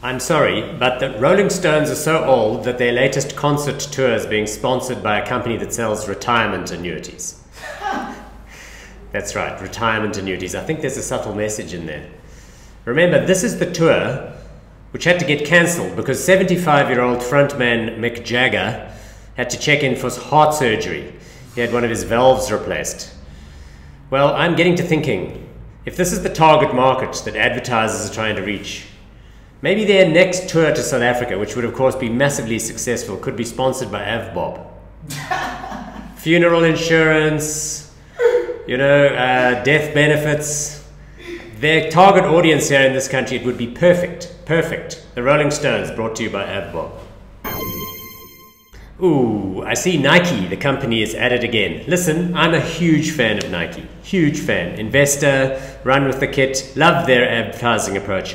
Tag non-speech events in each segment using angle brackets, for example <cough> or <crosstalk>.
I'm sorry, but the Rolling Stones are so old that their latest concert tour is being sponsored by a company that sells retirement annuities. <laughs> That's right, retirement annuities. I think there's a subtle message in there. Remember, this is the tour which had to get cancelled because 75 year old frontman Mick Jagger had to check in for heart surgery. He had one of his valves replaced. Well, I'm getting to thinking if this is the target market that advertisers are trying to reach, maybe their next tour to South Africa, which would of course be massively successful, could be sponsored by Avbob. <laughs> Funeral insurance, you know, uh, death benefits. Their target audience here in this country, it would be perfect. Perfect. The Rolling Stones, brought to you by Avbob. Ooh, I see Nike, the company, is at it again. Listen, I'm a huge fan of Nike. Huge fan. Investor, run with the kit, love their advertising approach.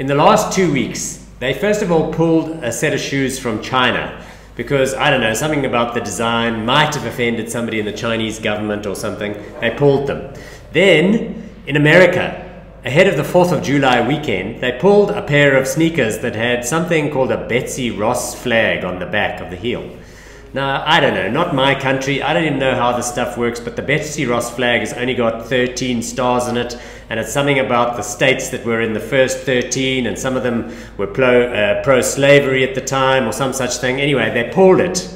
In the last two weeks, they first of all pulled a set of shoes from China because, I don't know, something about the design might have offended somebody in the Chinese government or something. They pulled them. Then, in America, ahead of the 4th of July weekend, they pulled a pair of sneakers that had something called a Betsy Ross flag on the back of the heel. Now, I don't know, not my country. I don't even know how this stuff works, but the Betsy Ross flag has only got 13 stars in it, and it's something about the states that were in the first 13, and some of them were uh, pro slavery at the time, or some such thing. Anyway, they pulled it.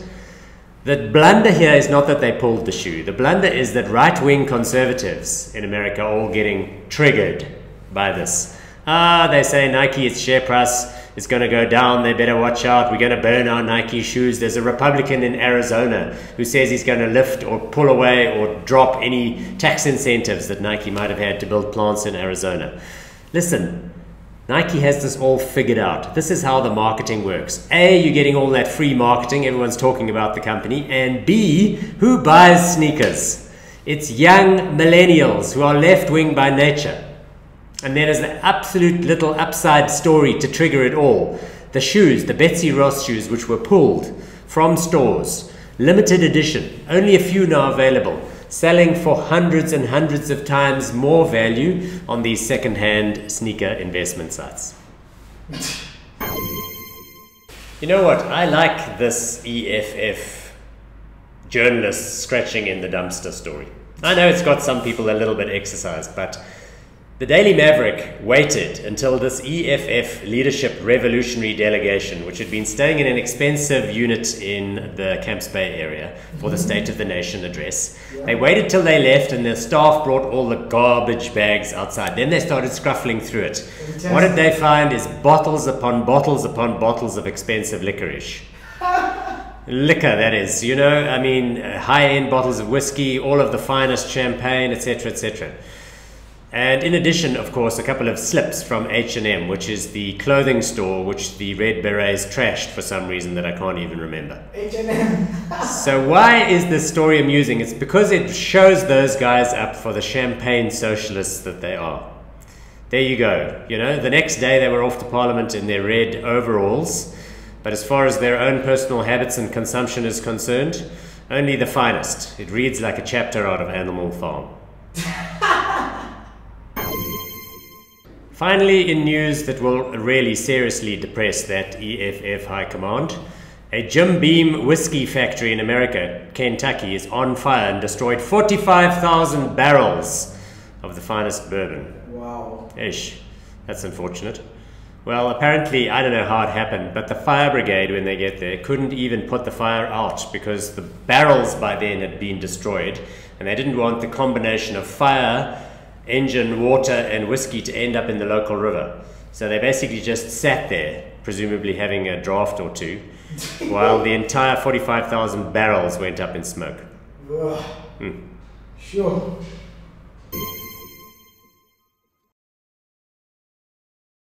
The blunder here is not that they pulled the shoe. The blunder is that right wing conservatives in America are all getting triggered by this. Ah, they say Nike, its share price is going to go down. They better watch out. We're going to burn our Nike shoes. There's a Republican in Arizona who says he's going to lift or pull away or drop any tax incentives that Nike might have had to build plants in Arizona. Listen, Nike has this all figured out. This is how the marketing works. A, you're getting all that free marketing, everyone's talking about the company. And B, who buys sneakers? It's young millennials who are left wing by nature. And there is the absolute little upside story to trigger it all. The shoes, the Betsy Ross shoes, which were pulled from stores, limited edition, only a few now available, selling for hundreds and hundreds of times more value on these second-hand sneaker investment sites. you know what? I like this EFF journalist scratching in the dumpster story. I know it's got some people a little bit exercised, but the Daily Maverick waited until this EFF Leadership Revolutionary Delegation, which had been staying in an expensive unit in the Camps Bay area for the State of the Nation address, they waited till they left and the staff brought all the garbage bags outside. Then they started scruffling through it. What did they find is bottles upon bottles upon bottles of expensive licorice. Liquor, that is, you know, I mean, high end bottles of whiskey, all of the finest champagne, etc., etc. And in addition, of course, a couple of slips from H&M, which is the clothing store which the Red Berets trashed for some reason that I can't even remember. H&M. <laughs> so why is this story amusing? It's because it shows those guys up for the champagne socialists that they are. There you go. You know, the next day they were off to Parliament in their red overalls, but as far as their own personal habits and consumption is concerned, only the finest. It reads like a chapter out of Animal Farm. <laughs> Finally, in news that will really seriously depress that EFF High Command, a Jim Beam whiskey factory in America, Kentucky, is on fire and destroyed 45,000 barrels of the finest bourbon. Wow. Ish. That's unfortunate. Well, apparently, I don't know how it happened, but the fire brigade, when they get there, couldn't even put the fire out because the barrels by then had been destroyed, and they didn't want the combination of fire engine, water, and whiskey to end up in the local river. So they basically just sat there, presumably having a draft or two, <laughs> while the entire 45,000 barrels went up in smoke. Hmm. Sure.